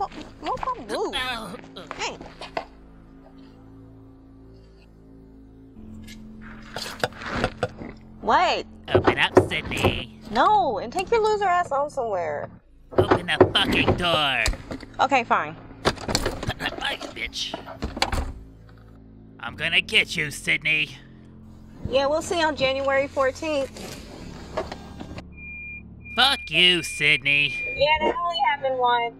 Move, move. Hey. Wait. Open up, Sidney. No, and take your loser ass on somewhere. Open the fucking door. Okay, fine. Bye, bitch. I'm gonna get you, Sidney. Yeah, we'll see on January 14th. Fuck you, Sidney. Yeah, that only happened once.